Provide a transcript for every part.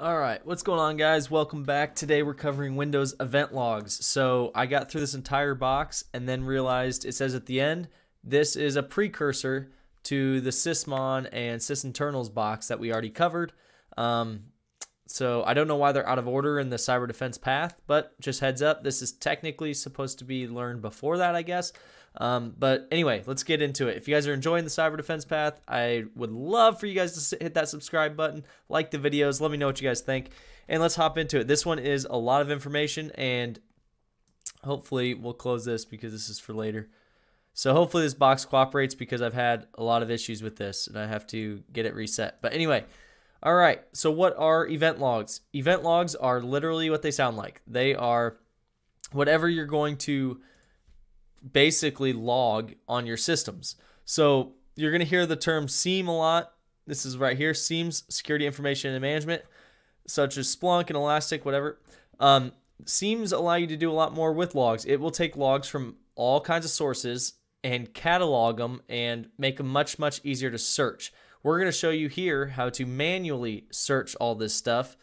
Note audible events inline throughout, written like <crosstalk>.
Alright, what's going on guys? Welcome back. Today we're covering Windows event logs. So I got through this entire box and then realized it says at the end, this is a precursor to the sysmon and sysinternals box that we already covered. Um, so I don't know why they're out of order in the cyber defense path, but just heads up, this is technically supposed to be learned before that, I guess. Um, but anyway, let's get into it. If you guys are enjoying the cyber defense path, I would love for you guys to hit that subscribe button, like the videos, let me know what you guys think, and let's hop into it. This one is a lot of information, and hopefully we'll close this because this is for later. So hopefully this box cooperates because I've had a lot of issues with this and I have to get it reset. But anyway, all right. So what are event logs? Event logs are literally what they sound like. They are whatever you're going to basically log on your systems. So you're going to hear the term SIEM a lot. This is right here, SIEMs, Security Information and Management, such as Splunk and Elastic, whatever. Um, SIEMs allow you to do a lot more with logs. It will take logs from all kinds of sources and catalog them and make them much, much easier to search. We're going to show you here how to manually search all this stuff.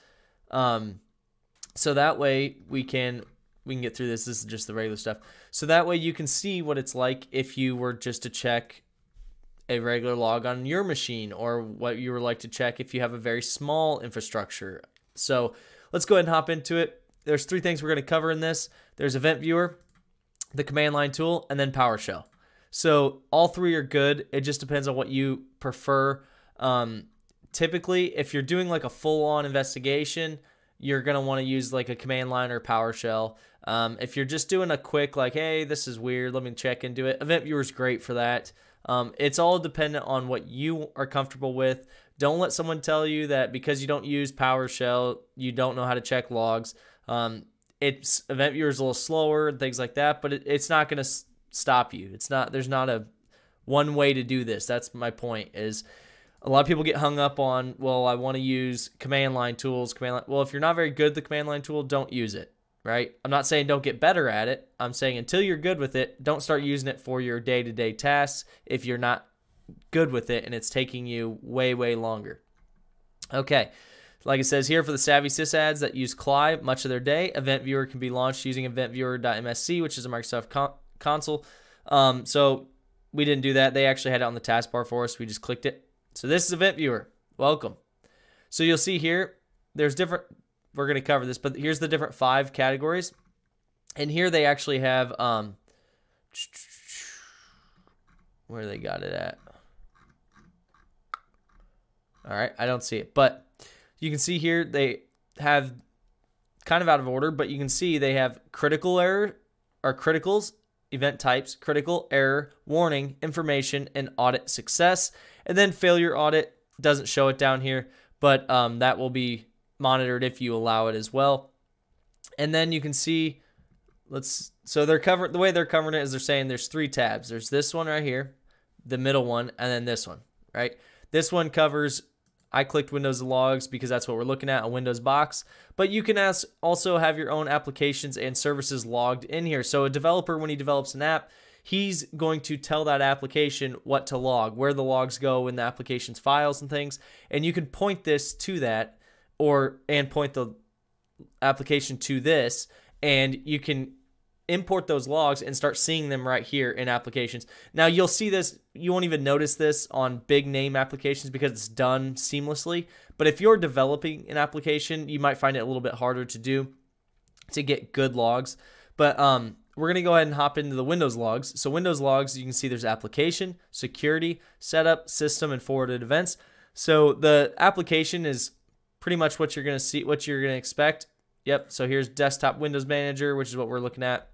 Um, so that way we can we can get through this. This is just the regular stuff. So that way you can see what it's like if you were just to check a regular log on your machine or what you would like to check if you have a very small infrastructure. So let's go ahead and hop into it. There's three things we're going to cover in this. There's Event Viewer, the command line tool, and then PowerShell. So all three are good. It just depends on what you prefer. Um, typically, if you're doing like a full-on investigation, you're going to want to use like a command line or PowerShell. Um, if you're just doing a quick, like, hey, this is weird, let me check into it, Event Viewer is great for that. Um, it's all dependent on what you are comfortable with. Don't let someone tell you that because you don't use PowerShell, you don't know how to check logs. Um, it's Event Viewer is a little slower and things like that, but it, it's not going to stop you. It's not. There's not a one way to do this. That's my point. Is a lot of people get hung up on, well, I want to use command line tools. Command line. Well, if you're not very good at the command line tool, don't use it right? I'm not saying don't get better at it. I'm saying until you're good with it, don't start using it for your day to day tasks if you're not good with it and it's taking you way, way longer. Okay. Like it says here, for the savvy sysads that use CLI much of their day, Event Viewer can be launched using eventviewer.msc, which is a Microsoft con console. Um, so we didn't do that. They actually had it on the taskbar for us. We just clicked it. So this is Event Viewer. Welcome. So you'll see here, there's different we're going to cover this, but here's the different five categories. And here they actually have um where they got it at. All right, I don't see it, but you can see here they have kind of out of order, but you can see they have critical error or criticals, event types, critical error, warning, information, and audit success. And then failure audit doesn't show it down here, but um, that will be monitored if you allow it as well. And then you can see, let's, so they're covering, the way they're covering it is they're saying there's three tabs. There's this one right here, the middle one, and then this one, right? This one covers, I clicked Windows logs because that's what we're looking at, a Windows box. But you can ask, also have your own applications and services logged in here. So a developer, when he develops an app, he's going to tell that application what to log, where the logs go in the application's files and things. And you can point this to that or and point the application to this and you can import those logs and start seeing them right here in applications. Now you'll see this, you won't even notice this on big name applications because it's done seamlessly. But if you're developing an application, you might find it a little bit harder to do to get good logs. But um, we're going to go ahead and hop into the Windows logs. So Windows logs, you can see there's application, security, setup, system, and forwarded events. So the application is pretty much what you're going to see, what you're going to expect. Yep. So here's desktop Windows Manager, which is what we're looking at.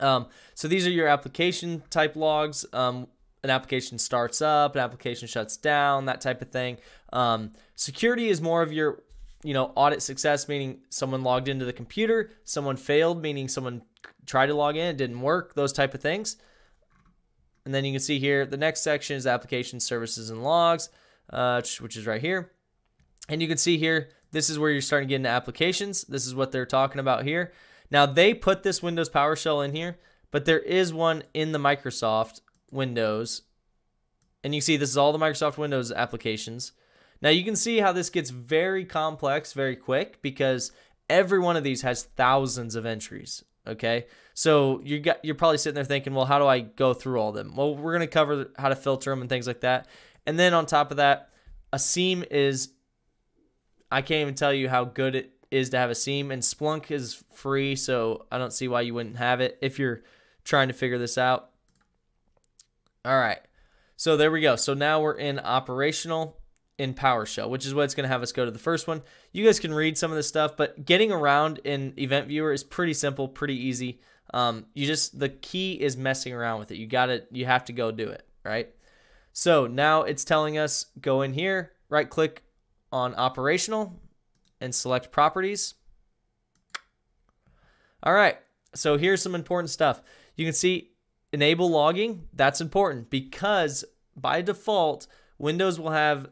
Um, so these are your application type logs. Um, an application starts up, an application shuts down, that type of thing. Um, security is more of your, you know, audit success, meaning someone logged into the computer, someone failed, meaning someone tried to log in, it didn't work, those type of things. And then you can see here, the next section is application services and logs, uh, which is right here. And you can see here, this is where you're starting to get into applications. This is what they're talking about here. Now, they put this Windows PowerShell in here, but there is one in the Microsoft Windows. And you see this is all the Microsoft Windows applications. Now you can see how this gets very complex very quick because every one of these has thousands of entries. Okay, so you got you're probably sitting there thinking, well, how do I go through all them? Well, we're gonna cover how to filter them and things like that. And then on top of that, a SIEM is I can't even tell you how good it is to have a SIEM, and Splunk is free, so I don't see why you wouldn't have it if you're trying to figure this out. All right, so there we go. So now we're in operational in PowerShell, which is what's going to have us go to the first one. You guys can read some of this stuff, but getting around in Event Viewer is pretty simple, pretty easy. Um, you just the key is messing around with it. You got to you have to go do it, right? So now it's telling us go in here, right click on operational and select properties. All right, so here's some important stuff. You can see enable logging. That's important because by default, Windows will have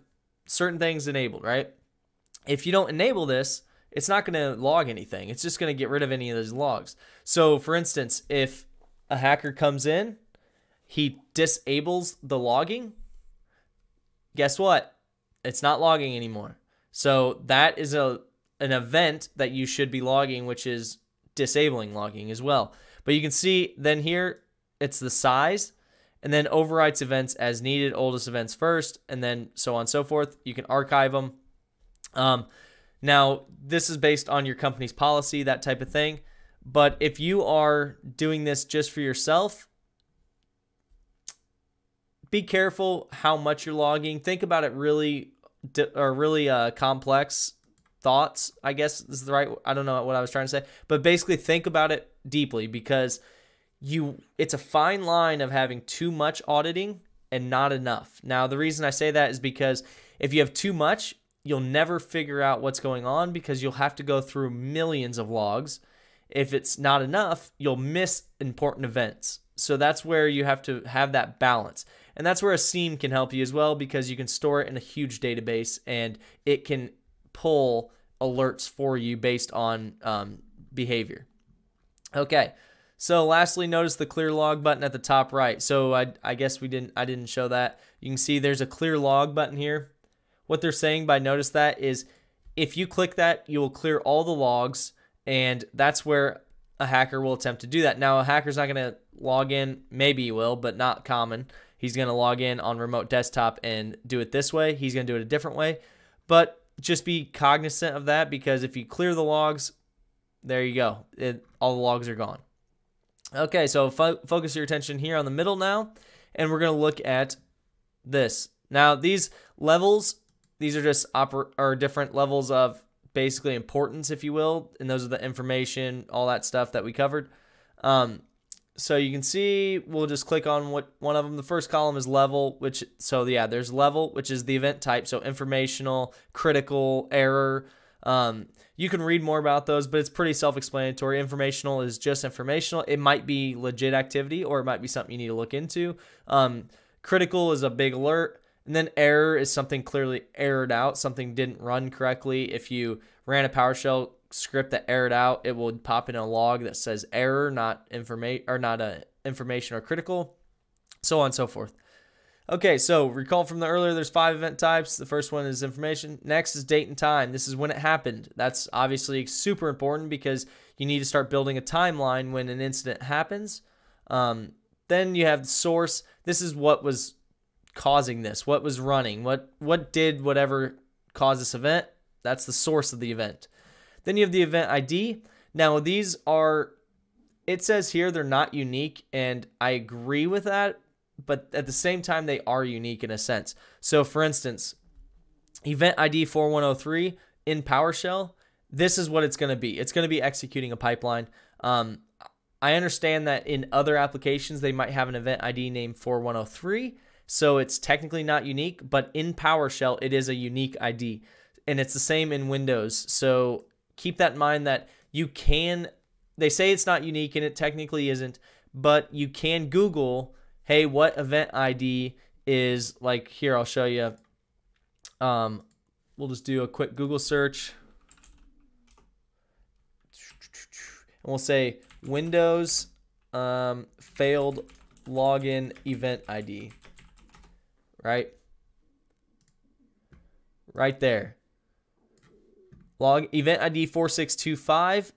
certain things enabled, right? If you don't enable this, it's not going to log anything. It's just going to get rid of any of those logs. So, for instance, if a hacker comes in, he disables the logging. Guess what? It's not logging anymore. So, that is a an event that you should be logging, which is disabling logging as well. But you can see then here it's the size and then overwrites events as needed, oldest events first, and then so on and so forth. You can archive them. Um, now, this is based on your company's policy, that type of thing. But if you are doing this just for yourself, be careful how much you're logging. Think about it really, or really uh, complex thoughts. I guess is the right. I don't know what I was trying to say, but basically think about it deeply because you it's a fine line of having too much auditing and not enough. Now, the reason I say that is because if you have too much, you'll never figure out what's going on because you'll have to go through millions of logs. If it's not enough, you'll miss important events. So that's where you have to have that balance. And that's where a SIEM can help you as well because you can store it in a huge database and it can pull alerts for you based on um, behavior. Okay, so lastly, notice the clear log button at the top right. So I, I guess we didn't I didn't show that. You can see there's a clear log button here. What they're saying by notice that is if you click that, you will clear all the logs, and that's where a hacker will attempt to do that. Now a hacker's not gonna log in, maybe he will, but not common. He's gonna log in on remote desktop and do it this way. He's gonna do it a different way. But just be cognizant of that because if you clear the logs, there you go. It, all the logs are gone. Okay, so fo focus your attention here on the middle now, and we're going to look at this. Now, these levels, these are just oper or different levels of basically importance, if you will, and those are the information, all that stuff that we covered. Um, so you can see, we'll just click on what one of them. The first column is level, which, so yeah, there's level, which is the event type. So informational, critical, error, um, you can read more about those, but it's pretty self explanatory. Informational is just informational. It might be legit activity or it might be something you need to look into. Um, critical is a big alert. And then error is something clearly errored out, something didn't run correctly. If you ran a PowerShell script that errored out, it will pop in a log that says error, not information or not a information or critical, so on and so forth. Okay, so recall from the earlier, there's five event types. The first one is information. Next is date and time. This is when it happened. That's obviously super important because you need to start building a timeline when an incident happens. Um, then you have the source. This is what was causing this, what was running, what what did whatever cause this event. That's the source of the event. Then you have the event ID. Now these are, it says here they're not unique, and I agree with that but at the same time, they are unique in a sense. So, for instance, event ID 4103 in PowerShell, this is what it's going to be. It's going to be executing a pipeline. Um, I understand that in other applications, they might have an event ID named 4103. So it's technically not unique, but in PowerShell, it is a unique ID. And it's the same in Windows. So keep that in mind that you can, they say it's not unique and it technically isn't, but you can Google hey, what event ID is like here? I'll show you. Um, we'll just do a quick Google search. And we'll say Windows um, failed login event ID. Right? right there. Log event ID 4625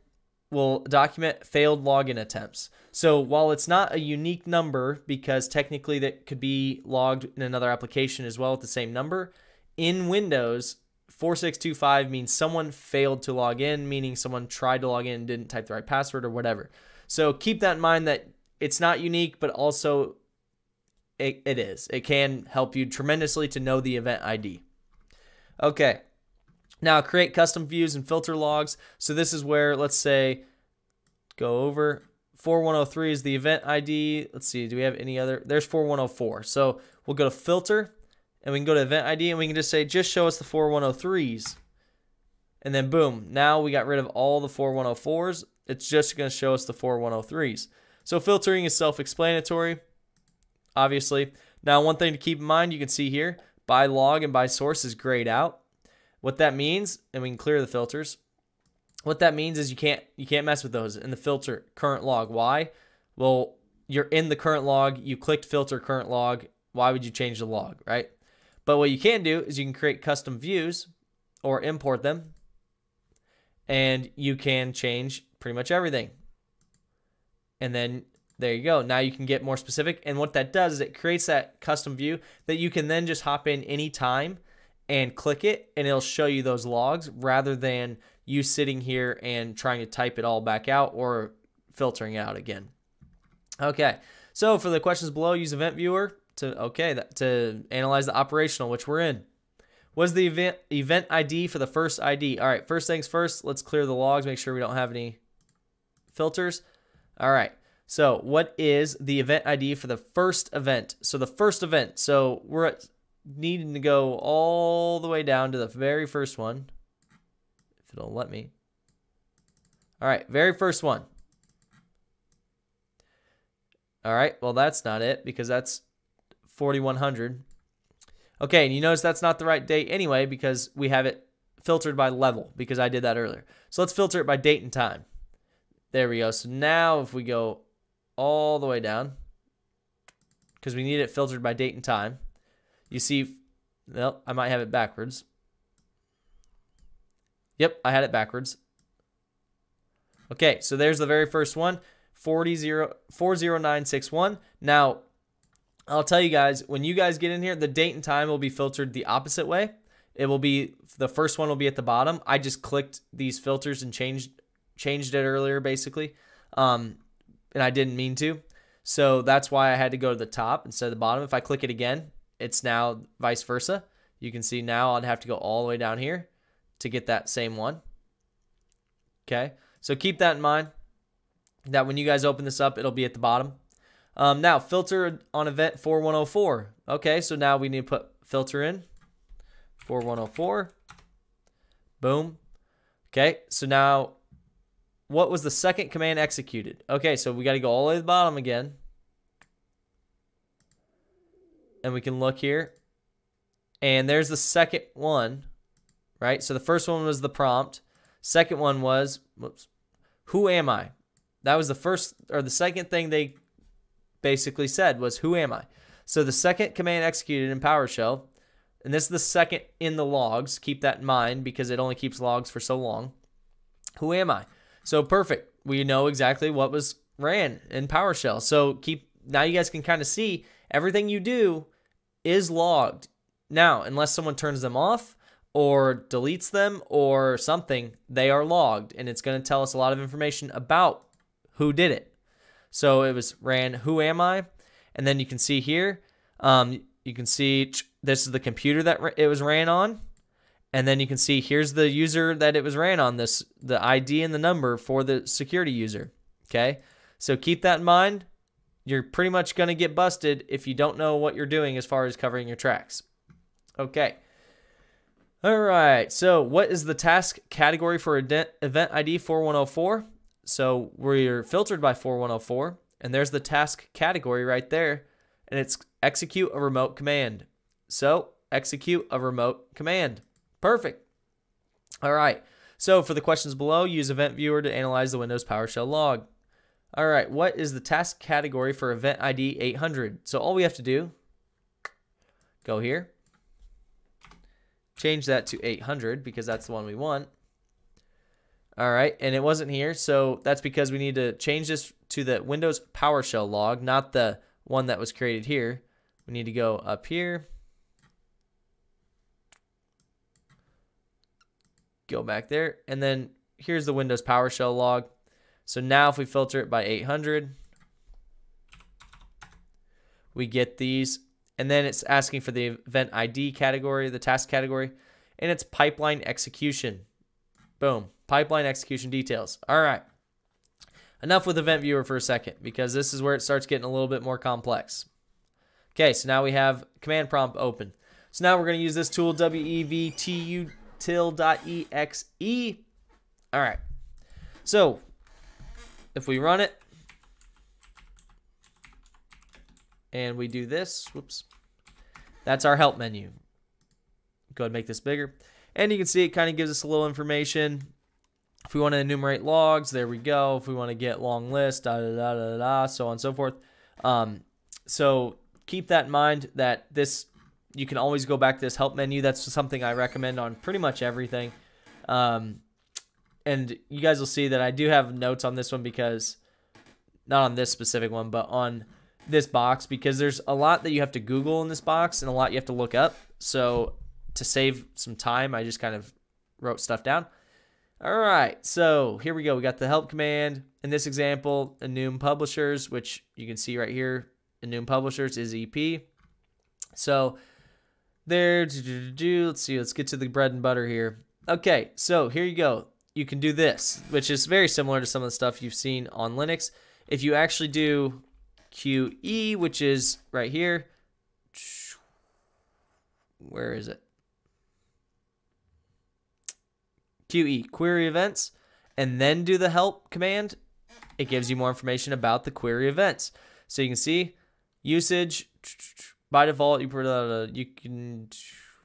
will document failed login attempts. So while it's not a unique number because technically that could be logged in another application as well with the same number, in Windows 4625 means someone failed to log in, meaning someone tried to log in and didn't type the right password or whatever. So keep that in mind that it's not unique, but also it, it is. It can help you tremendously to know the event ID. Okay. Now create custom views and filter logs. So this is where, let's say, go over 4103 is the event ID. Let's see, do we have any other? There's 4104. So we'll go to filter and we can go to event ID and we can just say, just show us the 4103s. And then boom, now we got rid of all the 4104s. It's just going to show us the 4103s. So filtering is self-explanatory, obviously. Now, one thing to keep in mind, you can see here, by log and by source is grayed out. What that means, and we can clear the filters. What that means is you can't you can't mess with those in the filter current log. Why? Well, you're in the current log, you clicked filter current log. Why would you change the log, right? But what you can do is you can create custom views or import them and you can change pretty much everything. And then there you go. Now you can get more specific. And what that does is it creates that custom view that you can then just hop in anytime and click it and it'll show you those logs rather than you sitting here and trying to type it all back out or filtering out again. Okay, so for the questions below, use Event Viewer to okay that, to analyze the operational, which we're in. Was the event event ID for the first ID? All right, first things first. Let's clear the logs. Make sure we don't have any filters. All right. So what is the event ID for the first event? So the first event. So we're at needing to go all the way down to the very first one. If it'll let me. All right, very first one. All right, well, that's not it because that's 4100. Okay, and you notice that's not the right date anyway because we have it filtered by level because I did that earlier. So let's filter it by date and time. There we go. So now if we go all the way down, because we need it filtered by date and time, you see, well, I might have it backwards. Yep, I had it backwards. Okay, so there's the very first one, 40, 40961. Now, I'll tell you guys, when you guys get in here, the date and time will be filtered the opposite way. It will be, the first one will be at the bottom. I just clicked these filters and changed changed it earlier, basically. Um, and I didn't mean to. So that's why I had to go to the top instead of the bottom. If I click it again, it's now vice versa. You can see now I'd have to go all the way down here to get that same one. Okay, so keep that in mind that when you guys open this up, it'll be at the bottom. Um, now, filter on event 4104. Okay, so now we need to put filter in 4104. Boom. Okay, so now what was the second command executed? Okay, so we got to go all the way to the bottom again. And we can look here. And there's the second one, right? So the first one was the prompt. Second one was, whoops, who am I? That was the first or the second thing they basically said was who am I? So the second command executed in PowerShell, and this is the second in the logs. Keep that in mind because it only keeps logs for so long. Who am I? So perfect. We know exactly what was ran in PowerShell. So keep now you guys can kind of see everything you do is logged. Now, unless someone turns them off or deletes them or something, they are logged and it's going to tell us a lot of information about who did it. So it was ran who am I? And then you can see here, um, you can see this is the computer that it was ran on and then you can see here's the user that it was ran on this the ID and the number for the security user okay so keep that in mind you're pretty much going to get busted if you don't know what you're doing as far as covering your tracks okay all right so what is the task category for event ID 4104 so we're filtered by 4104 and there's the task category right there and it's execute a remote command so execute a remote command Perfect. All right. So for the questions below, use Event Viewer to analyze the Windows PowerShell log. All right, what is the task category for Event ID 800? So all we have to do, go here, change that to 800 because that's the one we want. All right, and it wasn't here, so that's because we need to change this to the Windows PowerShell log, not the one that was created here. We need to go up here. Go back there, and then here's the Windows PowerShell log. So now if we filter it by 800, we get these, and then it's asking for the event ID category, the task category, and it's pipeline execution. Boom. Pipeline execution details. All right. Enough with Event Viewer for a second because this is where it starts getting a little bit more complex. Okay, so now we have command prompt open. So now we're going to use this tool, wevtutil.exe. All right. So if we run it and we do this, whoops, that's our help menu. Go ahead and make this bigger. And you can see it kind of gives us a little information. If we want to enumerate logs, there we go. If we want to get long list, da da da da da, so on and so forth. Um, so keep that in mind that this you can always go back to this help menu. That's something I recommend on pretty much everything. Um, and you guys will see that I do have notes on this one because not on this specific one, but on this box because there's a lot that you have to Google in this box and a lot you have to look up. So to save some time, I just kind of wrote stuff down. All right, so here we go. We got the help command. In this example, enum publishers, which you can see right here, enum publishers is EP. So there, let's see, let's get to the bread and butter here. Okay, so here you go. You can do this, which is very similar to some of the stuff you've seen on Linux. If you actually do QE, which is right here, where is it? QE, query events, and then do the help command, it gives you more information about the query events. So you can see usage by default, you, you can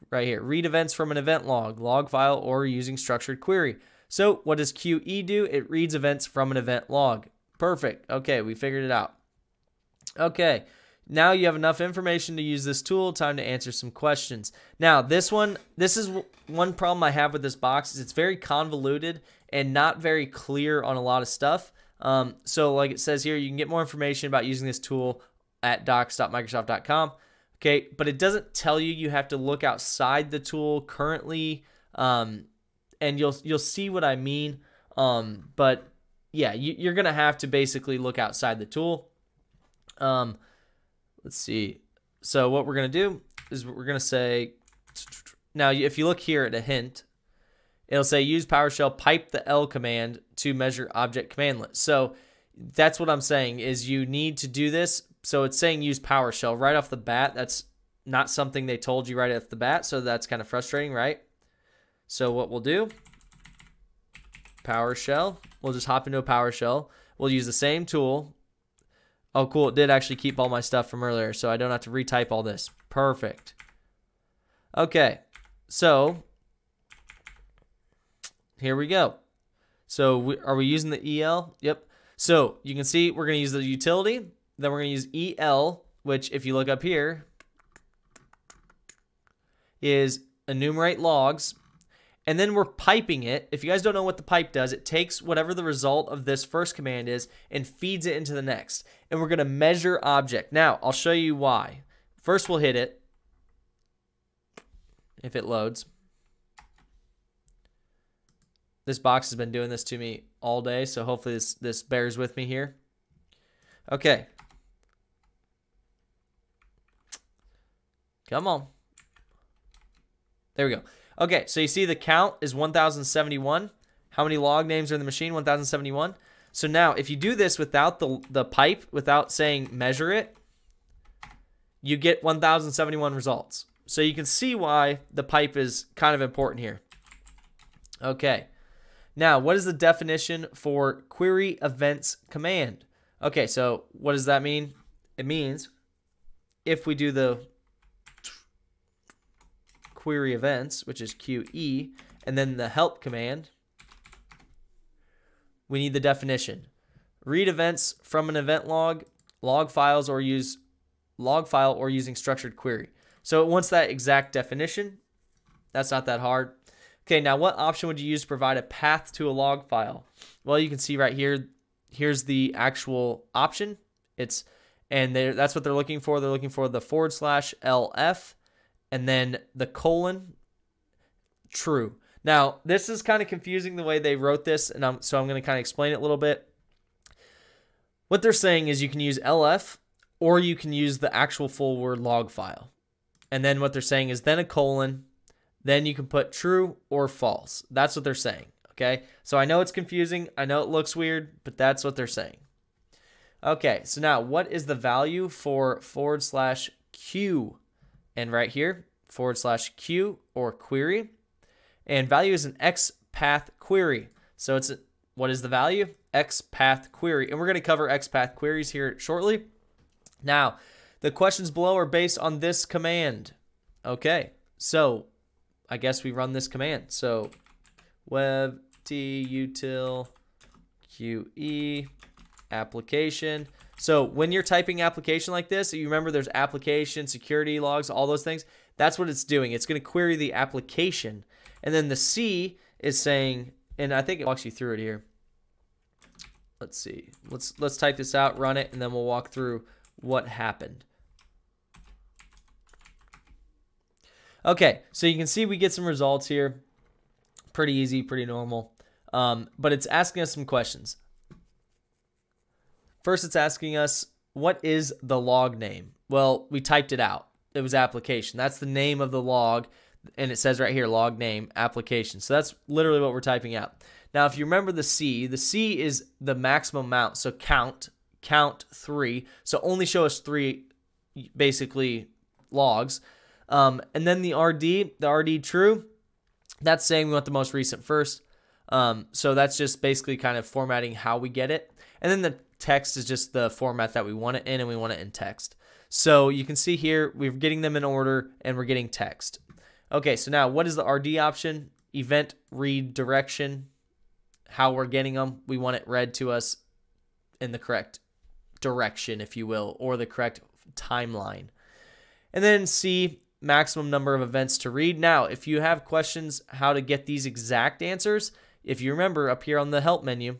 right here read events from an event log, log file, or using structured query. So what does QE do? It reads events from an event log. Perfect. Okay, we figured it out. Okay, now you have enough information to use this tool. Time to answer some questions. Now, this one, this is one problem I have with this box is it's very convoluted and not very clear on a lot of stuff. Um, so like it says here, you can get more information about using this tool at docs.microsoft.com. Okay, but it doesn't tell you you have to look outside the tool currently, um, and you'll you'll see what I mean. Um, but yeah, you, you're gonna have to basically look outside the tool. Um, let's see. So what we're to do is we're to say, now if you look here at a hint, it'll say use PowerShell pipe the L command to measure object command list. So that's what I'm saying is you need to do this. So it's saying use PowerShell right off the bat. That's not something they told you right off the bat. So that's kind of frustrating, right? So what we'll do, PowerShell, we'll just hop into a PowerShell. We'll use the same tool, Oh, cool. It did actually keep all my stuff from earlier, so I don't have to retype all this. Perfect. Okay, so here we go. So we, are we using the EL? Yep. So you can see we're going to use the utility. Then we're going to use EL, which if you look up here, is enumerate logs. And then we're piping it. If you guys don't know what the pipe does, it takes whatever the result of this first command is and feeds it into the next. And we're going to measure object. Now, I'll show you why. First, we'll hit it if it loads. This box has been doing this to me all day, so hopefully this, this bears with me here. Okay. Come on. There we go. Okay, so you see the count is 1071. How many log names are in the machine? 1071. So now if you do this without the, the pipe, without saying measure it, you get 1071 results. So you can see why the pipe is kind of important here. Okay. Now, what is the definition for query events command? Okay, so what does that mean? It means if we do the query events, which is QE, and then the help command, we need the definition. Read events from an event log, log files, or use log file or using structured query. So it wants that exact definition. That's not that hard. Okay, now what option would you use to provide a path to a log file? Well, you can see right here, here's the actual option. It's and that's what they're looking for. They're looking for the forward slash LF and then the colon true. Now, this is kind of confusing the way they wrote this, and I'm, so I'm going to kind of explain it a little bit. What they're saying is you can use LF or you can use the actual full word log file. And then what they're saying is then a colon, then you can put true or false. That's what they're saying. Okay. So I know it's confusing. I know it looks weird, but that's what they're saying. Okay. So now what is the value for forward slash Q? And right here, forward slash Q or query. And value is an X path query. So it's a, what is the value? X path query. And we're going to cover X path queries here shortly. Now, the questions below are based on this command. Okay, so I guess we run this command. So web t util qe application. So when you're typing application like this, you remember there's application, security logs, all those things. That's what it's doing. It's going to query the application. And then the C is saying, and I think it walks you through it here. Let's see. Let's let's type this out, run it, and then we'll walk through what happened. Okay, so you can see we get some results here. Pretty easy, pretty normal. Um, but it's asking us some questions. First, it's asking us, what is the log name? Well, we typed it out. It was application. That's the name of the log. And it says right here, log name, application. So that's literally what we're typing out. Now, if you remember the C, the C is the maximum amount. So count, count three. So only show us three, basically, logs. Um, and then the RD, the RD true, that's saying we want the most recent first. Um, so that's just basically kind of formatting how we get it. And then the text is just the format that we want it in, and we want it in text. So you can see here, we're getting them in order, and we're getting text. Okay, so now what is the RD option? Event redirection, how we're getting them. We want it read to us in the correct direction, if you will, or the correct timeline. And then C, maximum number of events to read. Now, if you have questions how to get these exact answers, if you remember up here on the help menu,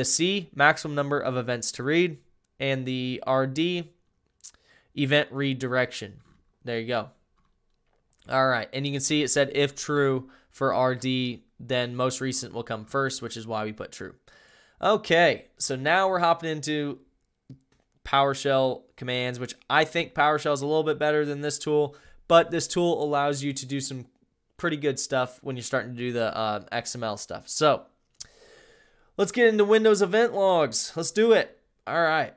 the C, maximum number of events to read, and the RD, event redirection. There you go. All right, and you can see it said if true for RD, then most recent will come first, which is why we put true. Okay, so now we're hopping into PowerShell commands, which I think PowerShell is a little bit better than this tool, but this tool allows you to do some pretty good stuff when you're starting to do the uh, XML stuff. So let's get into Windows event logs. Let's do it. All right.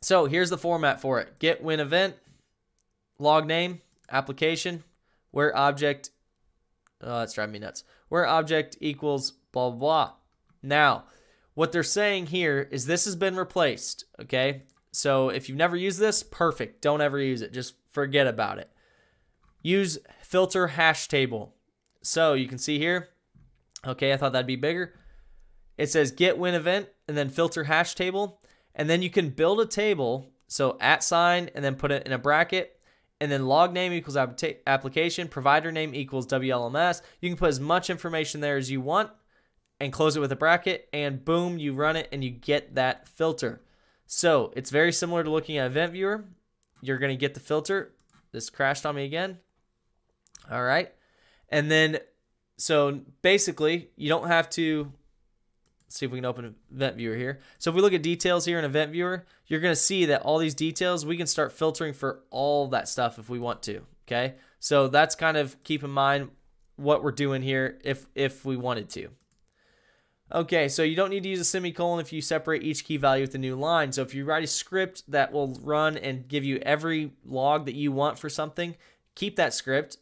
So here's the format for it. Get win event, log name, application, where object, uh, oh, that's driving me nuts, where object equals blah, blah, blah. Now, what they're saying here is this has been replaced, okay? So if you've never used this, perfect. Don't ever use it. Just forget about it. Use filter hash table. So you can see here, okay, I thought that'd be bigger. It says get win event and then filter hash table. And then you can build a table. So at sign and then put it in a bracket. And then log name equals application, provider name equals WLMS. You can put as much information there as you want and close it with a bracket. And boom, you run it and you get that filter. So it's very similar to looking at Event Viewer. You're going to get the filter. This crashed on me again. All right. And then, so basically, you don't have to. See if we can open Event Viewer here. So if we look at details here in Event Viewer, you're going to see that all these details, we can start filtering for all that stuff if we want to. Okay. So that's kind of keep in mind what we're doing here if if we wanted to. Okay, so you don't need to use a semicolon if you separate each key value with a new line. So if you write a script that will run and give you every log that you want for something, keep that script,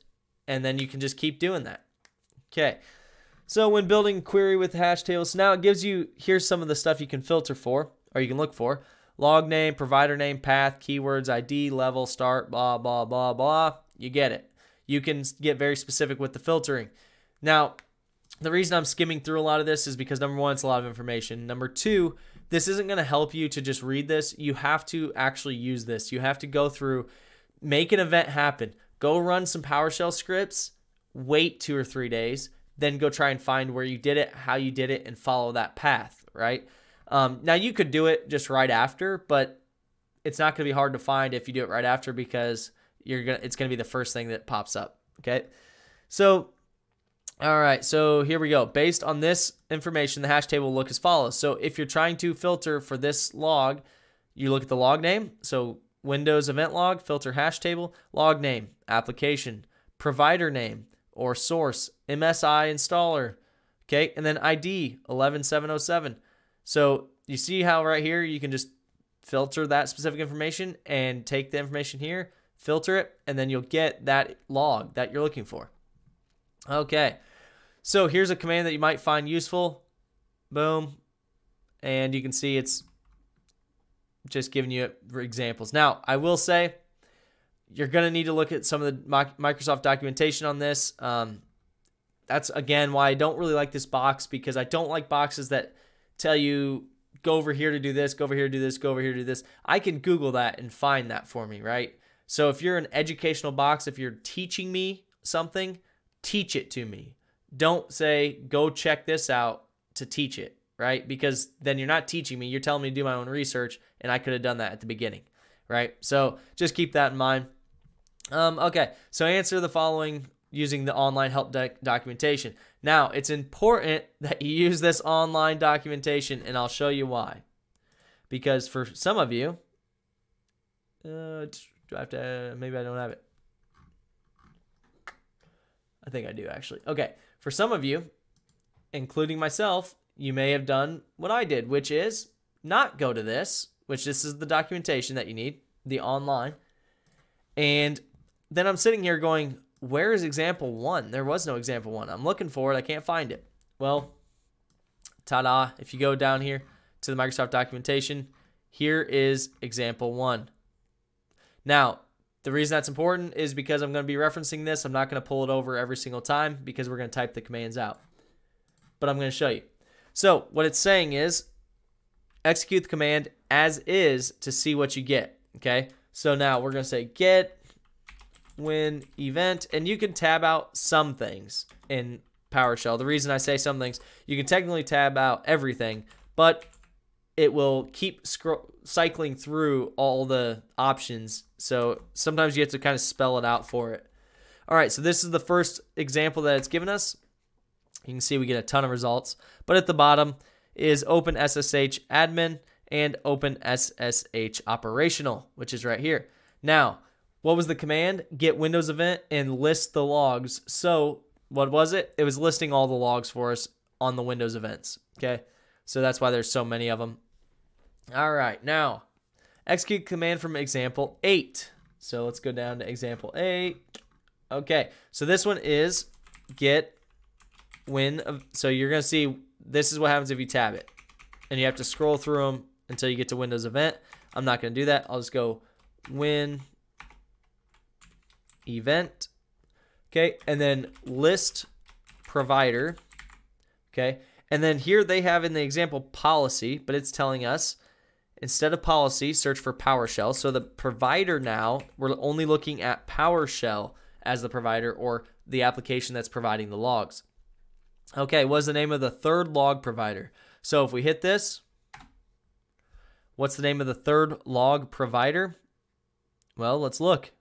and then you can just keep doing that. Okay, so when building query with hash tables, now it gives you, here's some of the stuff you can filter for, or you can look for. Log name, provider name, path, keywords, ID, level, start, blah, blah, blah, blah. You get it. You can get very specific with the filtering. Now, the reason I'm skimming through a lot of this is because number one, it's a lot of information. Number two, this isn't going to help you to just read this. You have to actually use this. You have to go through, make an event happen, go run some PowerShell scripts, wait two or three days, then go try and find where you did it, how you did it, and follow that path, right? Um, now you could do it just right after, but it's not going to be hard to find if you do it right after because you're gonna it's going to be the first thing that pops up. Okay, so all right, so here we go. Based on this information, the hash table will look as follows. So if you're trying to filter for this log, you look at the log name. So Windows event log, filter hash table, log name, application, provider name or source, MSI installer, okay, and then ID 11707. So you see how right here you can just filter that specific information and take the information here, filter it, and then you'll get that log that you're looking for. Okay, so here's a command that you might find useful. Boom. And you can see it's just giving you examples. Now, I will say you're going to need to look at some of the Microsoft documentation on this. Um, that's, again, why I don't really like this box because I don't like boxes that tell you go over here to do this, go over here to do this, go over here to do this. I can Google that and find that for me, right? So if you're an educational box, if you're teaching me something, teach it to me. Don't say, go check this out to teach it, right? Because then you're not teaching me. You're telling me to do my own research, and I could have done that at the beginning, right? So just keep that in mind. Um, okay, so answer the following using the online help doc documentation. Now, it's important that you use this online documentation, and I'll show you why. Because for some of you, uh, do I have to, uh, maybe I don't have it. I think I do actually. Okay, for some of you, including myself, you may have done what I did, which is not go to this, which this is the documentation that you need, the online. And then I'm sitting here going, where is example one? There was no example one. I'm looking for it. I can't find it. Well, ta-da. If you go down here to the Microsoft documentation, here is example one. Now, the reason that's important is because I'm going to be referencing this. I'm not going to pull it over every single time because we're going to type the commands out. But I'm going to show you. So what it's saying is execute the command as is to see what you get. Okay. So now we're going to say get win event and you can tab out some things in PowerShell. The reason I say some things, you can technically tab out everything, but it will keep cycling through all the options. So sometimes you have to kind of spell it out for it. All right, so this is the first example that it's given us. You can see we get a ton of results. But at the bottom is OpenSSH admin and OpenSSH operational, which is right here. Now, what was the command? Get Windows event and list the logs. So what was it? It was listing all the logs for us on the Windows events. Okay, so that's why there's so many of them. All right, now execute command from example 8. So let's go down to example 8. Okay, so this one is get win. So you're going to see this is what happens if you tab it. And you have to scroll through them until you get to Windows event. I'm not going to do that. I'll just go win event. Okay, and then list provider. Okay, and then here they have in the example policy, but it's telling us Instead of policy, search for PowerShell. So the provider now, we're only looking at PowerShell as the provider or the application that's providing the logs. Okay, what's the name of the third log provider? So if we hit this, what's the name of the third log provider? Well, let's look.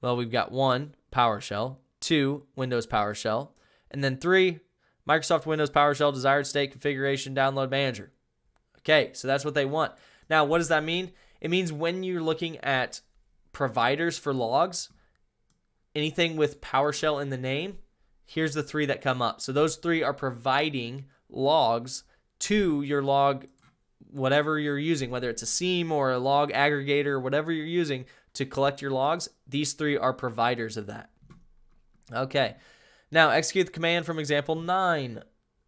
Well, we've got one, PowerShell, two, Windows PowerShell, and then three, Microsoft Windows PowerShell desired state configuration download manager. Okay, so that's what they want. Now, what does that mean? It means when you're looking at providers for logs, anything with PowerShell in the name, here's the three that come up. So those three are providing logs to your log, whatever you're using, whether it's a SIEM or a log aggregator, or whatever you're using to collect your logs. These three are providers of that. Okay, now execute the command from example 9.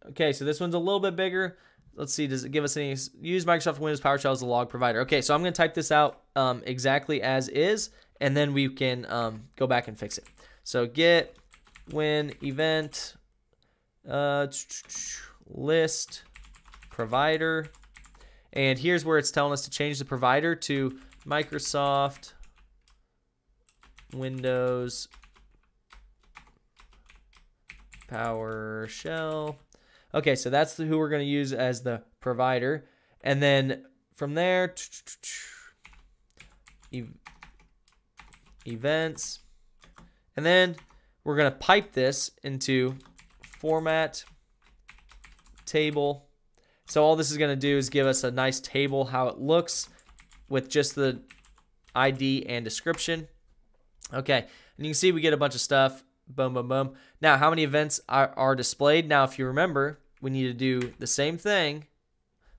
Okay, so this one's a little bit bigger let's see, does it give us any, use Microsoft Windows PowerShell as a log provider. Okay, so I'm going to type this out um, exactly as is, and then we can um, go back and fix it. So get win event uh, list provider, and here's where it's telling us to change the provider to Microsoft Windows PowerShell. Okay, so that's who we're going to use as the provider. And then from there, <tsk> events. And then we're going to pipe this into format table. So all this is going to do is give us a nice table how it looks with just the ID and description. Okay, and you can see we get a bunch of stuff. Boom, boom, boom. Now, how many events are, are displayed? Now, if you remember, we need to do the same thing,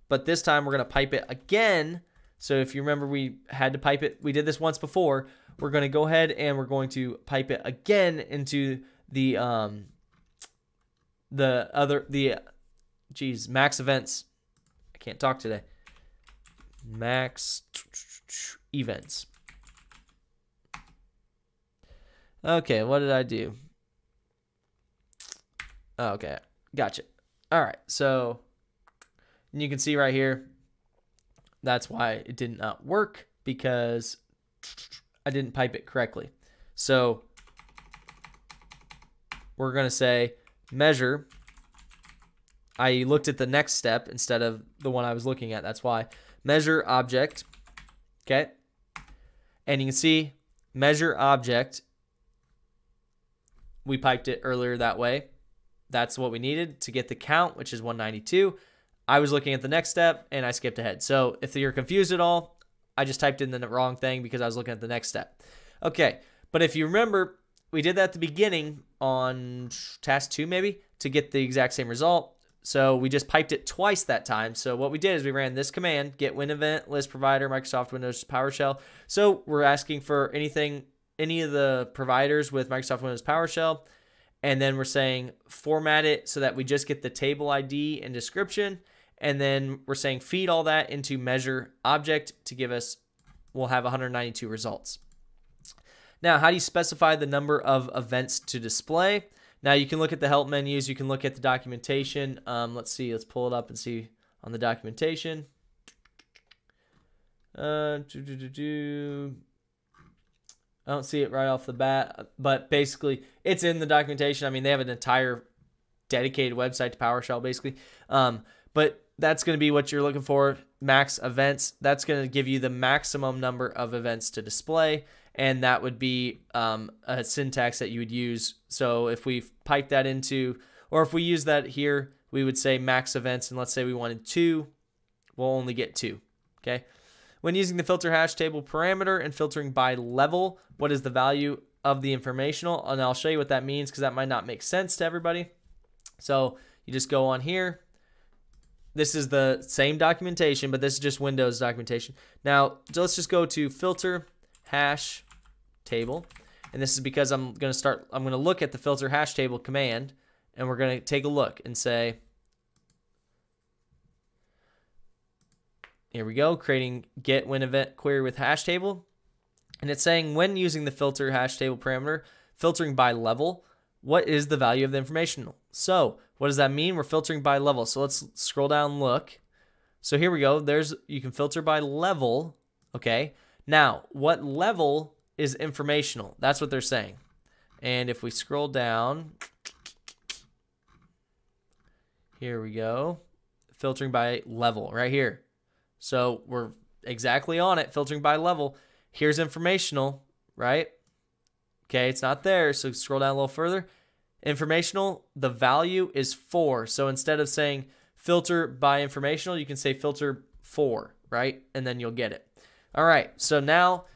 but this time we're going to pipe it again. So if you remember, we had to pipe it. We did this once before. We're going to go ahead and we're going to pipe it again into the um the other the geez max events. I can't talk today. Max events. Okay, what did I do? Oh, okay, gotcha. All right, so you can see right here, that's why it did not work because I didn't pipe it correctly. So we're going to say measure. I looked at the next step instead of the one I was looking at. That's why. Measure object. Okay. And you can see measure object we piped it earlier that way. That's what we needed to get the count, which is 192. I was looking at the next step and I skipped ahead. So if you're confused at all, I just typed in the wrong thing because I was looking at the next step. Okay, but if you remember, we did that at the beginning on task two, maybe, to get the exact same result. So we just piped it twice that time. So what we did is we ran this command, get win event, list provider, Microsoft Windows PowerShell. So we're asking for anything any of the providers with Microsoft Windows PowerShell. And then we're saying format it so that we just get the table ID and description. And then we're saying feed all that into measure object to give us, we'll have 192 results. Now, how do you specify the number of events to display? Now, you can look at the help menus. You can look at the documentation. Um, let's see. Let's pull it up and see on the documentation. Uh, do, do, do, I don't see it right off the bat, but basically it's in the documentation. I mean, they have an entire dedicated website to PowerShell, basically. Um, but that's going to be what you're looking for max events. That's going to give you the maximum number of events to display. And that would be um, a syntax that you would use. So if we pipe that into, or if we use that here, we would say max events. And let's say we wanted two, we'll only get two. Okay. When using the filter hash table parameter and filtering by level, what is the value of the informational? And I'll show you what that means because that might not make sense to everybody. So you just go on here. This is the same documentation, but this is just Windows documentation. Now, let's just go to filter hash table. And this is because I'm going to start, I'm going to look at the filter hash table command and we're going to take a look and say, Here we go, creating get win event query with hash table. And it's saying when using the filter hash table parameter, filtering by level, what is the value of the information? So what does that mean? We're filtering by level. So let's scroll down, look. So here we go. There's you can filter by level. Okay. Now, what level is informational? That's what they're saying. And if we scroll down, here we go. Filtering by level right here. So we're exactly on it, filtering by level. Here's informational, right? Okay, it's not there. So scroll down a little further. Informational, the value is four. So instead of saying filter by informational, you can say filter four, right? And then you'll get it. All right. So now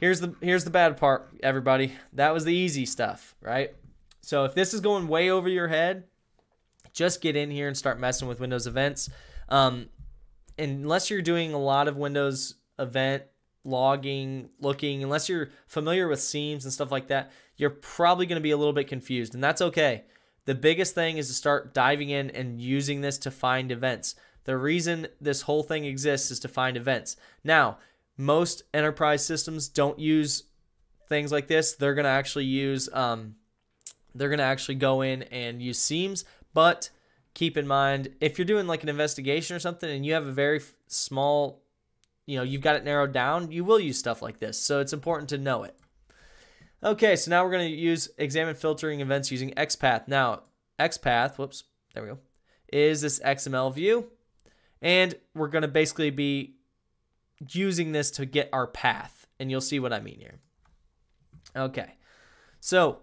here's the here's the bad part, everybody. That was the easy stuff, right? So if this is going way over your head, just get in here and start messing with Windows events. Um, unless you're doing a lot of Windows event logging, looking, unless you're familiar with SIEMs and stuff like that, you're probably going to be a little bit confused, and that's okay. The biggest thing is to start diving in and using this to find events. The reason this whole thing exists is to find events. Now, most enterprise systems don't use things like this. They're going to actually use, um, they're going to actually go in and use SIEMs, but keep in mind if you're doing like an investigation or something and you have a very small, you know, you've got it narrowed down, you will use stuff like this. So it's important to know it. Okay, so now we're going to use examine filtering events using XPath. Now, XPath, whoops, there we go, is this XML view. And we're going to basically be using this to get our path. And you'll see what I mean here. Okay. So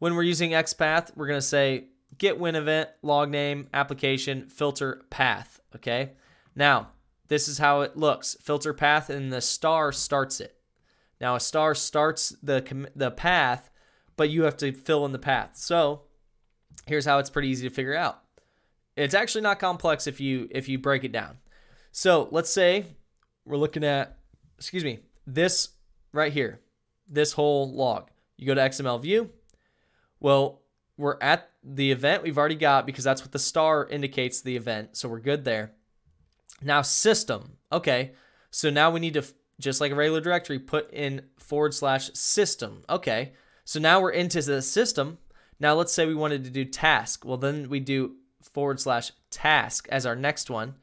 when we're using XPath, we're going to say get win event, log name, application, filter path. Okay. Now, this is how it looks. Filter path and the star starts it. Now a star starts the the path, but you have to fill in the path. So here's how it's pretty easy to figure out. It's actually not complex if you if you break it down. So let's say we're looking at, excuse me, this right here, this whole log. You go to XML view. Well, we're at the event we've already got because that's what the star indicates the event. So we're good there. Now system. Okay. So now we need to, just like a regular directory, put in forward slash system. Okay. So now we're into the system. Now let's say we wanted to do task. Well, then we do forward slash task as our next one.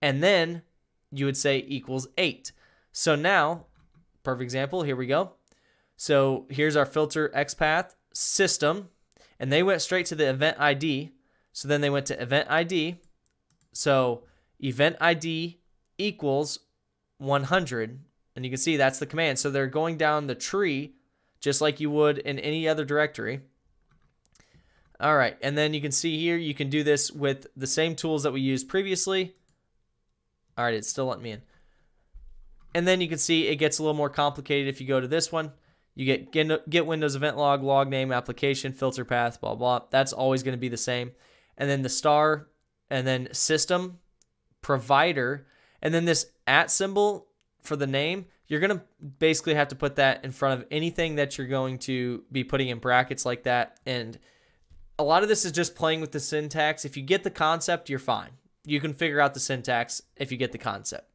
And then you would say equals eight. So now, perfect example, here we go. So here's our filter XPath system, and they went straight to the event ID. So then they went to event ID. So event ID equals 100. And you can see that's the command. So they're going down the tree just like you would in any other directory. All right, and then you can see here, you can do this with the same tools that we used previously. All right, it's still letting me in. And then you can see it gets a little more complicated if you go to this one. You get get, get Windows event log, log name, application, filter path, blah, blah. That's always going to be the same. And then the star, and then system, provider, and then this at symbol for the name, you're going to basically have to put that in front of anything that you're going to be putting in brackets like that. And a lot of this is just playing with the syntax. If you get the concept, you're fine. You can figure out the syntax if you get the concept.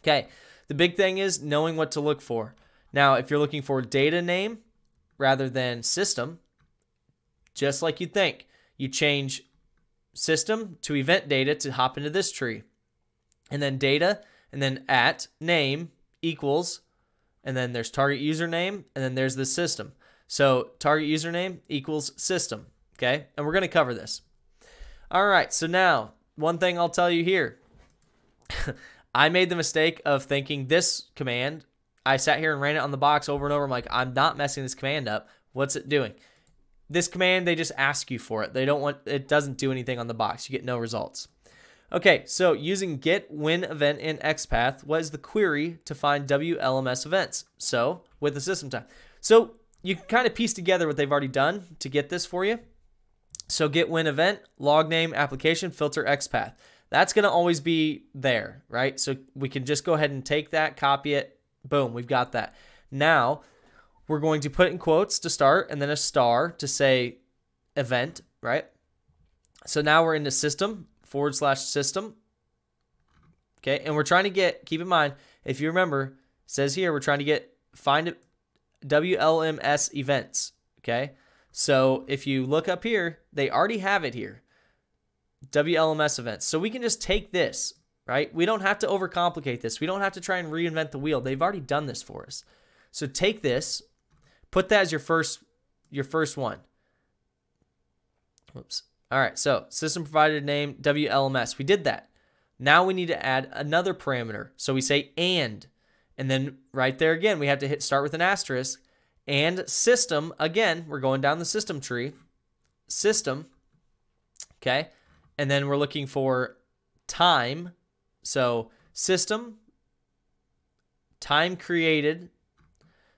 Okay, the big thing is knowing what to look for. Now, if you're looking for data name rather than system, just like you think, you change system to event data to hop into this tree. And then data, and then at name equals, and then there's target username, and then there's the system. So target username equals system. Okay, and we're to cover this. All right, so now one thing I'll tell you here. <laughs> I made the mistake of thinking this command. I sat here and ran it on the box over and over. I'm like, I'm not messing this command up. What's it doing? This command, they just ask you for it. They don't want it doesn't do anything on the box. You get no results. Okay, so using get win event in XPath, what is the query to find WLMS events? So with the system time. So you kind of piece together what they've already done to get this for you. So get win event, log name, application, filter XPath. That's going to always be there, right? So we can just go ahead and take that, copy it. Boom, we've got that. Now we're going to put in quotes to start and then a star to say event, right? So now we're in the system forward slash system. Okay, and we're trying to get, keep in mind, if you remember, says here, we're trying to get, find WLMS events. Okay, so if you look up here, they already have it here. WLMS events. So we can just take this, right? We don't have to overcomplicate this. We don't have to try and reinvent the wheel. They've already done this for us. So take this, put that as your first your first one. Whoops. All right, so system provided name WLMS. We did that. Now we need to add another parameter. So we say and, and then right there again, we have to hit start with an asterisk and system. Again, we're going down the system tree. System, okay? And then we're looking for time. So system, time created.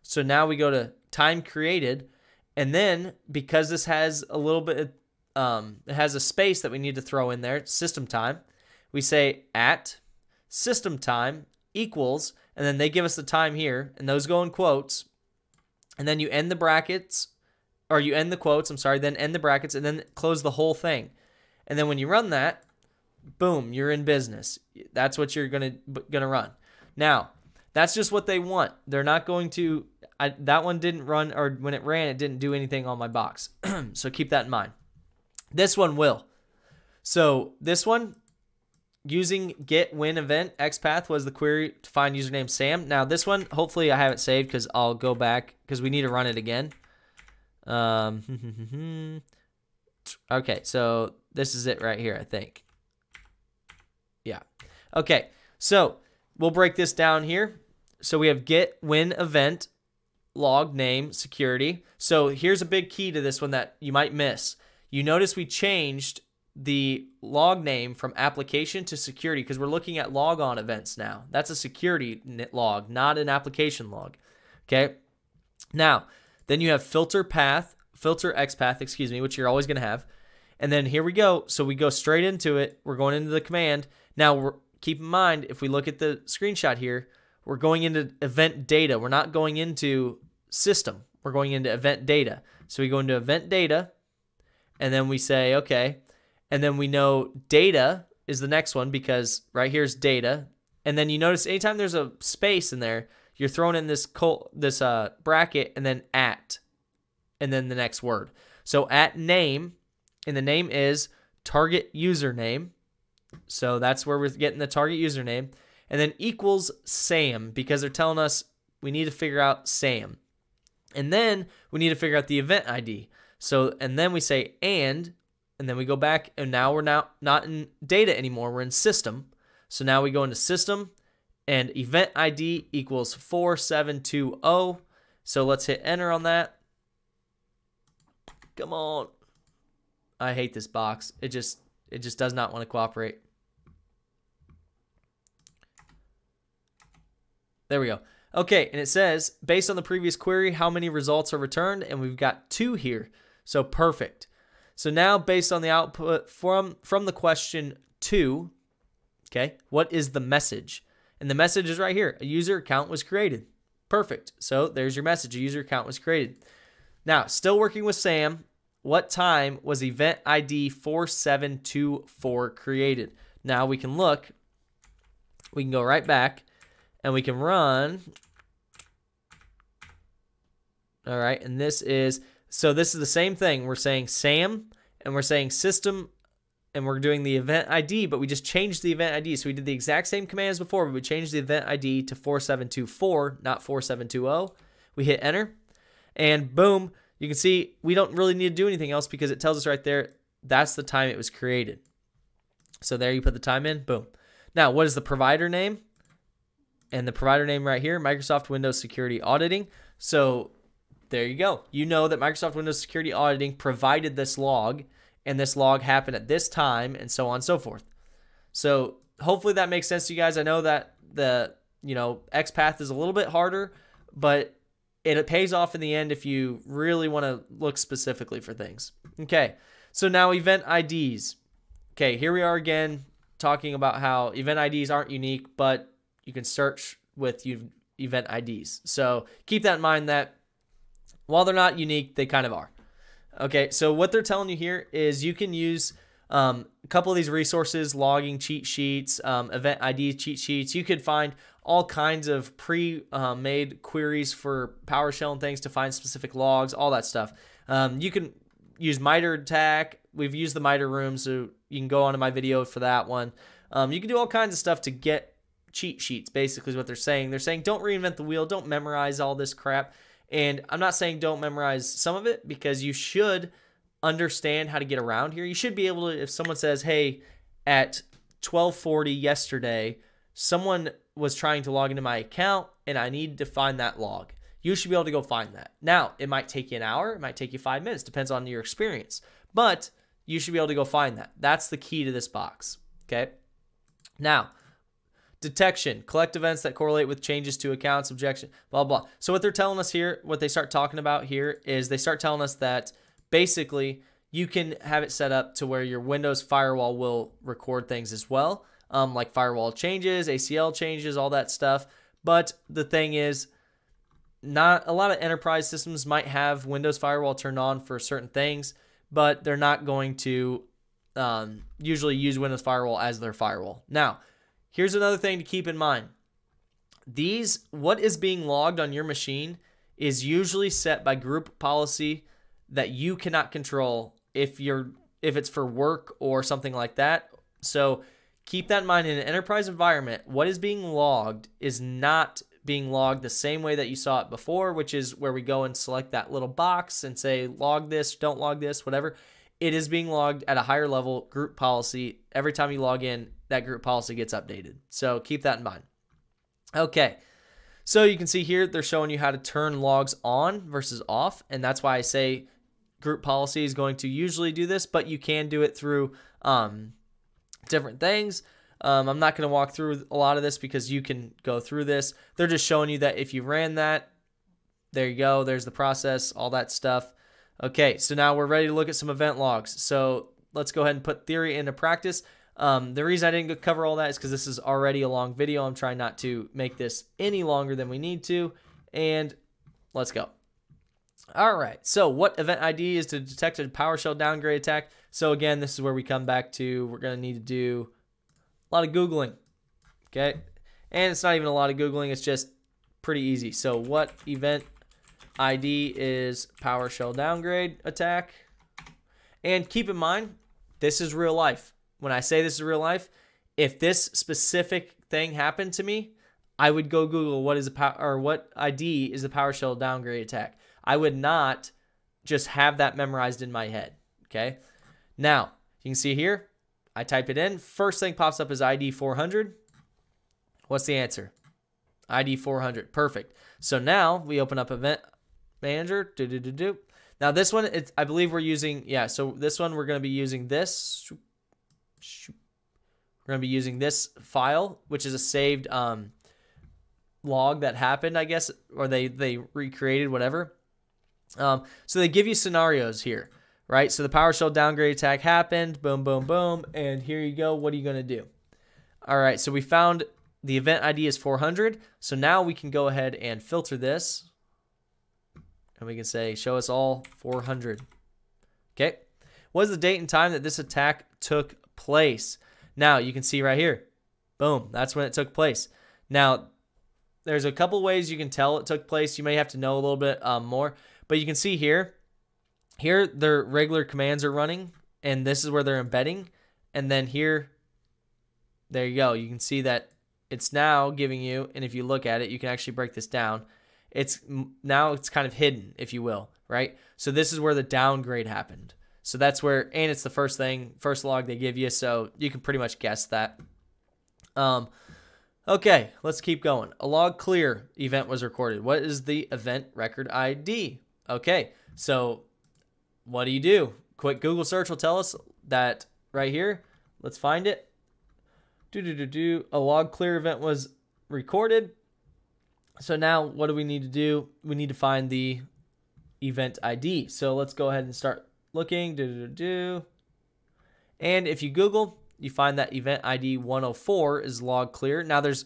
So now we go to time created. And then because this has a little bit, um, it has a space that we need to throw in there, system time, we say at system time equals, and then they give us the time here, and those go in quotes and then you end the brackets, or you end the quotes, I'm sorry, then end the brackets, and then close the whole thing. And then when you run that, boom, you're in business. That's what you're gonna gonna run. Now, that's just what they want. They're not going to. I, that one didn't run, or when it ran, it didn't do anything on my box. <clears throat> so keep that in mind. This one will. So this one, using get win event xpath was the query to find username sam now this one hopefully i have it saved because i'll go back because we need to run it again um <laughs> Okay, so this is it right here, I think. Okay, so we'll break this down here. So we have get win event log name security. So here's a big key to this one that you might miss. You notice we changed the log name from application to security because we're looking at logon events now. That's a security log, not an application log. Okay. Now, then you have filter path, filter XPath, excuse me, which you're always going to have. And then here we go. So we go straight into it. We're going into the command. Now, keep in mind, if we look at the screenshot here, we're going into event data. We're not going into system. We're going into event data. So we go into event data, and then we say, okay, and then we know data is the next one because right here's data. And then you notice anytime there's a space in there, you're throwing in this col- this uh, bracket and then at, and then the next word. So at name, and the name is target username. So that's where we're getting the target username. And then equals SAM because they're telling us we need to figure out SAM. And then we need to figure out the event ID. So, and then we say and, and then we go back and now we're now not in data anymore. We're in system. So now we go into system and event ID equals 4720. So let's hit enter on that. Come on. I hate this box. It just it just does not want to cooperate. There we go. Okay, and it says, based on the previous query, how many results are returned? And we've got two here. So perfect. So now based on the output from, from the question two, okay, what is the message? And the message is right here. A user account was created. Perfect. So there's your message. A user account was created. Now, still working with Sam. What time was event ID 4724 created? Now we can look. We can go right back and we can run. All right, and this is, so this is the same thing. We're saying SAM, and we're saying system, and we're doing the event ID, but we just changed the event ID. So we did the exact same command as before, but we changed the event ID to 4724, not 4720. We hit enter, and boom, you can see we don't really need to do anything else because it tells us right there, that's the time it was created. So there you put the time in, boom. Now, what is the provider name? and the provider name right here, Microsoft Windows Security Auditing. So there you go. You know that Microsoft Windows Security Auditing provided this log, and this log happened at this time, and so on and so forth. So hopefully that makes sense to you guys. I know that the you know XPath is a little bit harder, but it pays off in the end if you really want to look specifically for things. Okay, so now event IDs. Okay, here we are again talking about how event IDs aren't unique, but you can search with event IDs. So keep that in mind that while they're not unique, they kind of are. Okay, so what they're telling you here is you can use um, a couple of these resources, logging cheat sheets, um, event ID cheat sheets. You could find all kinds of pre-made uh, queries for PowerShell and things to find specific logs, all that stuff. Um, you can use MITRE ATT&CK. We've used the MITRE room, so you can go onto my video for that one. Um, you can do all kinds of stuff to get cheat sheets, basically, is what they're saying. They're saying don't reinvent the wheel, don't memorize all this crap. And I'm not saying don't memorize some of it because you should understand how to get around here. You should be able to, if someone says, hey, at 1240 yesterday, someone was trying to log into my account and I need to find that log. You should be able to go find that. Now, it might take you an hour, it might take you five minutes, depends on your experience. But you should be able to go find that. That's the key to this box. Okay. Now, detection, collect events that correlate with changes to accounts, objection, blah, blah. So what they're telling us here, what they start talking about here is they start telling us that basically you can have it set up to where your Windows firewall will record things as well, um, like firewall changes, ACL changes, all that stuff. But the thing is, not a lot of enterprise systems might have Windows firewall turned on for certain things, but they're not going to um, usually use Windows firewall as their firewall. Now, Here's another thing to keep in mind. These, what is being logged on your machine is usually set by group policy that you cannot control if you're if it's for work or something like that. So keep that in mind in an enterprise environment, what is being logged is not being logged the same way that you saw it before, which is where we go and select that little box and say log this, don't log this, whatever. it is being logged at a higher level group policy. Every time you log in, that group policy gets updated. So keep that in mind. Okay. So you can see here, they're showing you how to turn logs on versus off. And that's why I say group policy is going to usually do this, but you can do it through um, different things. Um, I'm not going to walk through a lot of this because you can go through this. They're just showing you that if you ran that, there you go. There's the process, all that stuff. Okay, so now we're ready to look at some event logs. So let's go ahead and put theory into practice. Um, the reason I didn't cover all that is because this is already a long video. I'm trying not to make this any longer than we need to. And let's go. All right, so what event ID is to detect a PowerShell downgrade attack? So again, this is where we come back to, we're gonna need to do a lot of Googling, okay? And it's not even a lot of Googling, it's just pretty easy. So what event ID is PowerShell downgrade attack? And keep in mind, this is real life. When I say this is real life, if this specific thing happened to me, I would go Google what is a power or what ID is the PowerShell downgrade attack. I would not just have that memorized in my head. Okay. Now you can see here, I type it in. First thing pops up is ID 400. What's the answer? ID 400. Perfect. So now we open up Event Manager. Do do do do. Now this one, it's, I believe we're using yeah. So this one we're going to be using this. We're going to be using this file, which is a saved um, log that happened, I guess, or they they recreated whatever. Um, so they give you scenarios here, right? So the PowerShell downgrade attack happened, boom, boom, boom, and here you go. What are you going to do? All right, so we found the event ID is 400. So now we can go ahead and filter this, and we can say show us all 400. Okay, what is the date and time that this attack took place? Now you can see right here, boom, that's when it took place. Now there's a couple ways you can tell it took place. You may have to know a little bit um, more. But you can see here, here their regular commands are running, and this is where they're embedding. And then here, there you go. You can see that it's now giving you, and if you look at it, you can actually break this down. It's now it's kind of hidden, if you will, right? So this is where the downgrade happened. So that's where, and it's the first thing, first log they give you, so you can pretty much guess that. Um, okay, let's keep going. A log clear event was recorded. What is the event record ID? Okay, so what do you do? Quick Google search will tell us that right here. Let's find it. Do do do do. A log clear event was recorded. So now what do we need to do? We need to find the event ID. So let's go ahead and start looking. Do do do. And if you Google, you find that event ID 104 is log clear. Now there's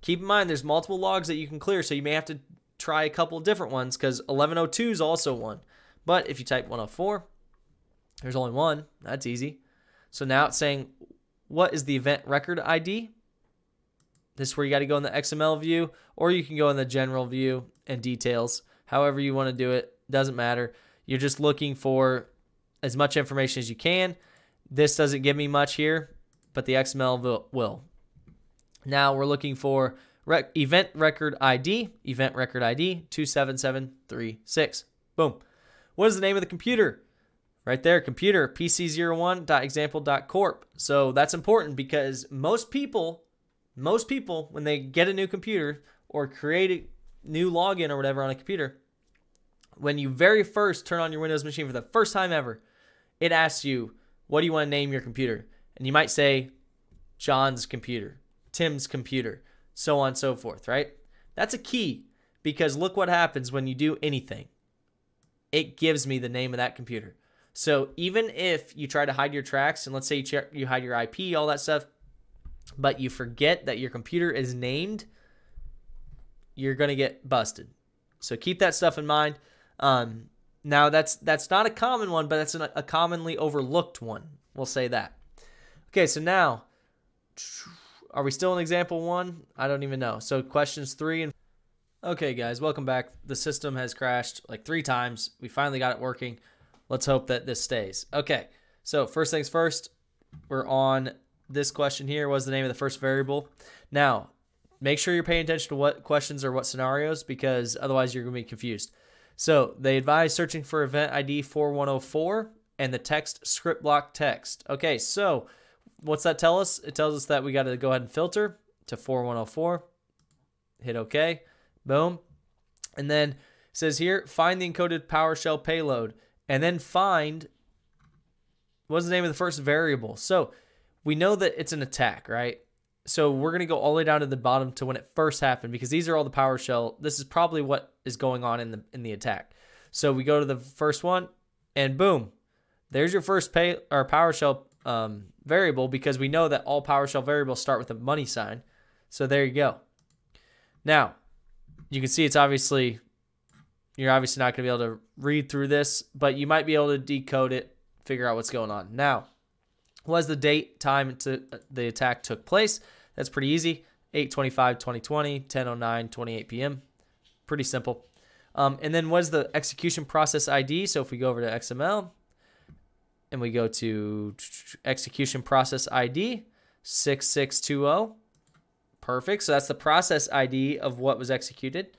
keep in mind there's multiple logs that you can clear, so you may have to try a couple different ones because 1102 is also one. But if you type 104, there's only one. That's easy. So now it's saying, what is the event record ID? This is where you got to go in the XML view, or you can go in the general view and details. However you want to do it, doesn't matter. You're just looking for as much information as you can. This doesn't give me much here, but the XML will. Now we're looking for Event record ID, event record ID 27736. Boom. What is the name of the computer? Right there, computer, pc01.example.corp. So that's important because most people, most people, when they get a new computer or create a new login or whatever on a computer, when you very first turn on your Windows machine for the first time ever, it asks you, what do you want to name your computer? And you might say, John's computer, Tim's computer so on and so forth, right? That's a key because look what happens when you do anything. It gives me the name of that computer. So even if you try to hide your tracks, and let's say you, you hide your IP, all that stuff, but you forget that your computer is named, you're gonna get busted. So keep that stuff in mind. Um, now that's that's not a common one, but that's an, a commonly overlooked one. We'll say that. Okay, so now are we still in example one? I don't even know. So questions three and okay, guys, welcome back. The system has crashed like three times. We finally got it working. Let's hope that this stays. Okay, so first things first, we're on this question here. Was the name of the first variable? Now, make sure you're paying attention to what questions or what scenarios because otherwise you're going to be confused. So they advise searching for event ID 4104 and the text script block text. Okay, so what's that tell us? It tells us that we got to go ahead and filter to 4104. Hit OK. Boom. And then says here, find the encoded PowerShell payload and then find what's the name of the first variable. So we know that it's an attack, right? So we're going to go all the way down to the bottom to when it first happened because these are all the PowerShell. This is probably what is going on in the in the attack. So we go to the first one and boom, there's your first pay or PowerShell um, variable because we know that all PowerShell variables start with a money sign. So there you go. Now, you can see it's obviously you're obviously not going to be able to read through this, but you might be able to decode it, figure out what's going on. Now, was the date, time to, the attack took place? That's pretty easy. 825 2020, 1009 28 p.m. Pretty simple. Um, and then was the execution process ID? So if we go over to XML and we go to execution process ID 6620, perfect. So that's the process ID of what was executed.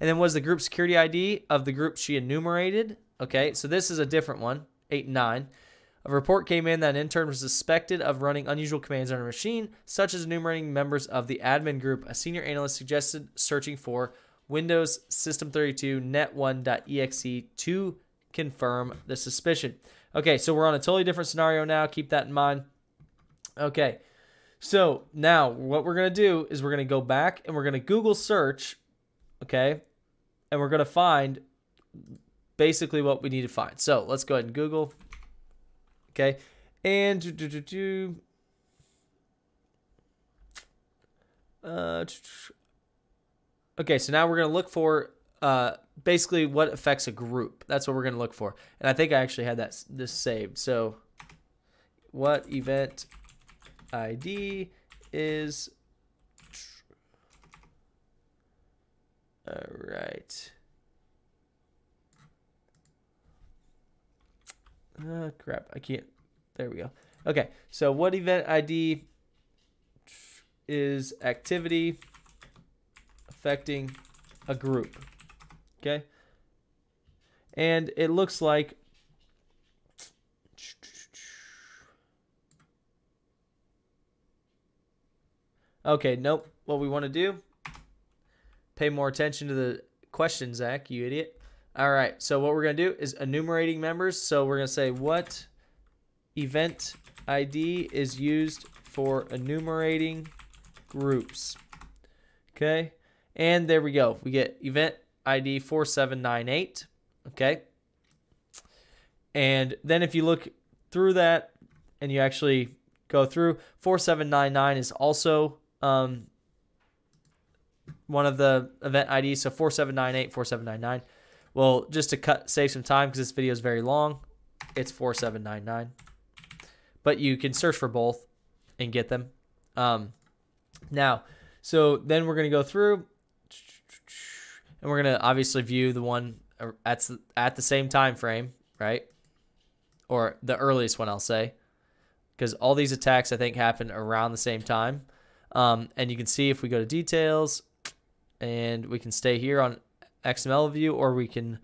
And then was the group security ID of the group she enumerated. Okay, so this is a different one, 8 and 9. A report came in that an intern was suspected of running unusual commands on a machine, such as enumerating members of the admin group. A senior analyst suggested searching for Windows System 32 net1.exe to confirm the suspicion. Okay, so we're on a totally different scenario now. Keep that in mind. Okay, so now what we're going to do is we're going to go back and we're going to Google search, okay, and we're going to find basically what we need to find. So let's go ahead and Google. Okay. And do, do, do, do. Uh, okay, so now we're going to look for uh, basically what affects a group. That's what we're going to look for. And I think I actually had that this saved. So what event ID is all right. Uh, crap, I can't. There we go. Okay, so what event ID is activity affecting a group? Okay. And it looks like Okay, nope. What we want to do, pay more attention to the question, Zach, you idiot. All right, so what we're going to do is enumerating members. So we're going to say what event ID is used for enumerating groups. Okay, and there we go. We get event ID 4798. Okay, and then if you look through that and you actually go through, 4799 is also um, one of the event IDs. So 4798, 4799. Well, just to cut save some time because this video is very long, it's 4799. But you can search for both and get them. Um, now, so then we're going to go through and we're going to obviously view the one at, at the same time frame, right? Or the earliest one, I'll say. Because all these attacks, I think, happen around the same time. Um, and you can see if we go to details and we can stay here on XML view, or we can,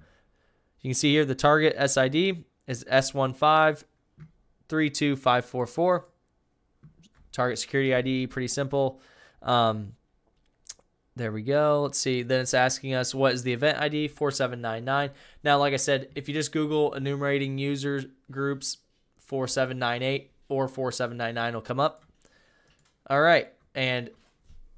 you can see here the target SID is S1532544. Target security ID, pretty simple. Um, there we go. Let's see. Then it's asking us what is the event ID 4799. Now, like I said, if you just Google enumerating user groups 4798 or 4799 will come up. All right. And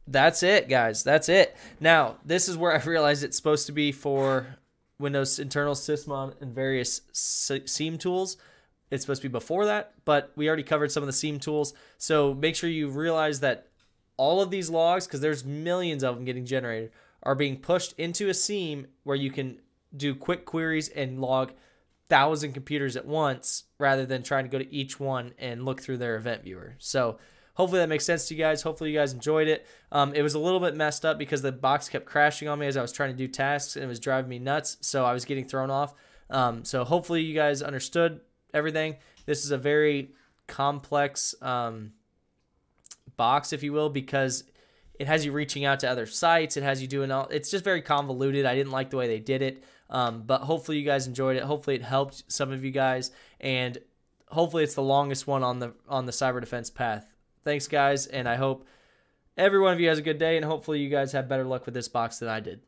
that's it, guys. That's it. Now, this is where I <laughs> realized it's supposed to be for Windows internal Sysmon and various SIEM tools. It's supposed to be before that, but we already covered some of the SIEM tools. So make sure you realize that all of these logs, because there's millions of them getting generated, are being pushed into a SIEM where you can do quick queries and log thousand computers at once rather than trying to go to each one and look through their event viewer. So Hopefully that makes sense to you guys. Hopefully you guys enjoyed it. Um, it was a little bit messed up because the box kept crashing on me as I was trying to do tasks and it was driving me nuts. So I was getting thrown off. Um, so hopefully you guys understood everything. This is a very complex um, box, if you will, because it has you reaching out to other sites. It has you doing all. It's just very convoluted. I didn't like the way they did it. Um, but hopefully you guys enjoyed it. Hopefully it helped some of you guys, and hopefully it's the longest one on the on the cyber defense path. Thanks, guys, and I hope every one of you has a good day, and hopefully you guys have better luck with this box than I did.